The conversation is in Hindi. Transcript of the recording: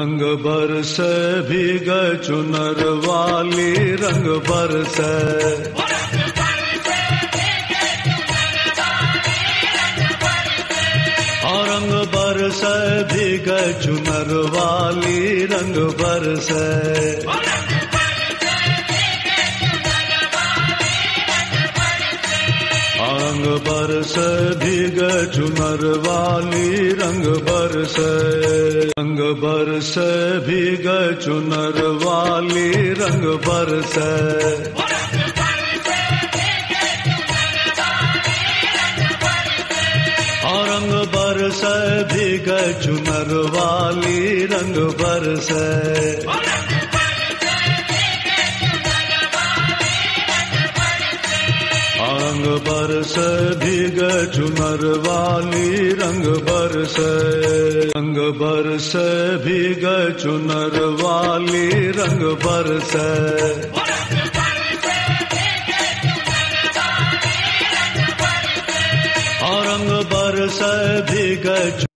रंग से भी गुनर वाली रंग बरस और रंग बरस भीग चुनर वाली रंग बरस रंग बरस भीग चुनर वाली रंग बरस रंग बरस भीग चुनर वाली रंग बरस और रंग बरस भीग चुनर वाली रंग बरस रंग बरस भीग चुनर वाली रंग बरस। रंग बरस भीग चुनर वाली रंग बरस। और रंग बरस भीग